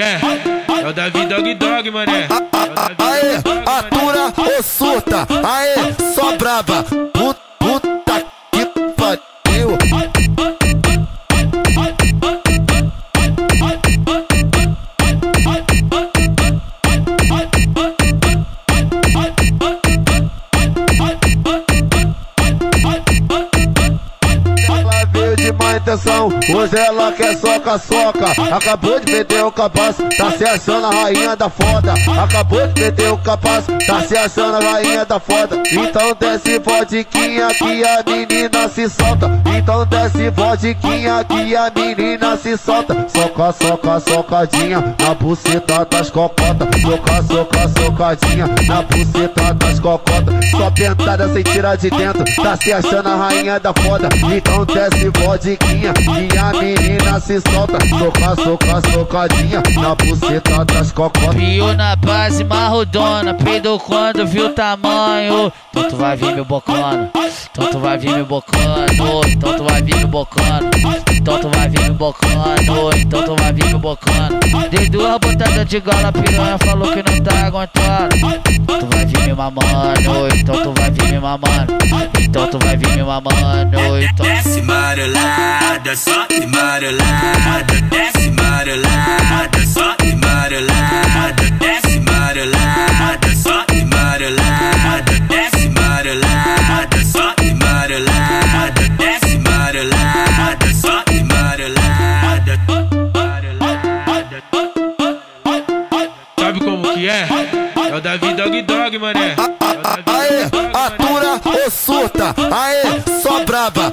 é? É o Davi Dog Dog, mané. É Aê, atura ou surta, aê, de má intenção, hoje ela quer soca-soca. Acabou de perder o capaz, tá se achando a rainha da foda. Acabou de perder o capaz, tá se achando a rainha da foda. Então desce vodquinha que a menina se solta. Então desce vodquinha que a menina se solta. Soca, soca, socadinha na buceta das cocotas. Soca, soca, socadinha na buceta das cocotas. Só pentada sem tirar de dentro, tá se achando a rainha da foda. Então desce vodquinha e a menina se solta. Soca, soca, socadinha na buceta das cocotas. Pio na base marrodona, peidou quando viu o tamanho. Tu vai vir me bocando, então tu vai vir me bocando, então tu vai vir me bocando, então tu vai vir me bocando, então tu vai vir me bocando. Dei duas botadas de gola, piranha falou que não tá aguentando. Tu vai vir me mamando, então tu vai vir me mamando, então tu vai vir me mamando, então. Desce marolada, sobe marolada, desce marolada, sobe marolada, desce marolada, sobe marolada, desce marolada, sobe marolada, desce marolada, sobe marolada, marolada. É o Davi Dog Dog, mané. É o Davi Aê, atura ou surta, aê, só braba,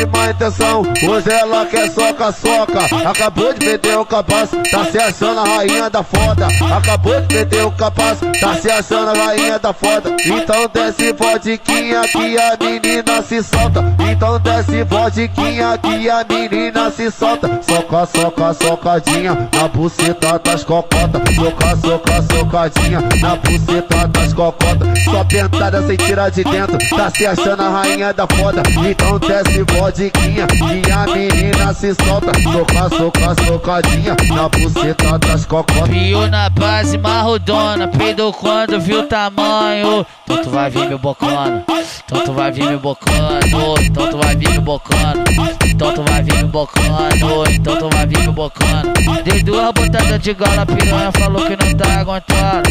de má intenção, hoje ela quer soca-soca. Acabou de perder o capaz, tá se achando a rainha da foda. Acabou de perder o capaz, tá se achando a rainha da foda. Então desce vodquinha que a menina se solta. Então desce vodquinha que a menina se solta. Soca, soca, socadinha na buceta das cocotas. Soca, soca, socadinha na buceta das cocotas. Só pentada sem tirar de dentro, tá se achando a rainha da foda. Então desce vodquinha e a menina se solta. Soca, soca, socadinha na buceta das cocotas. Pio na base marrodona, peidou quando viu o tamanho. Tu vai vir me bocando, tu vai vir me bocando, tu vai vir me bocando, então tu vai vir me bocando, então tu vai vir me bocando. Dei duas botadas de gola, piranha falou que não tá aguentando.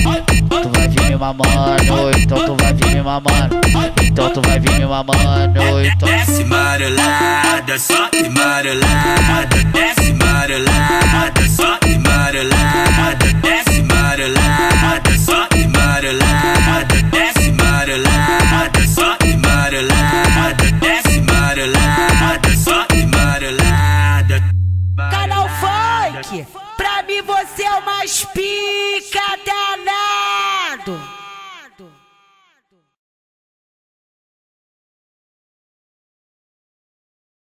Tu vai vir me mamando, então tu vai vir me mamando, então tu vai vir me mamando, então. Desce marolada, sobe marolada, desce marolada, sobe marolada, pra mim você é o mais pica danado.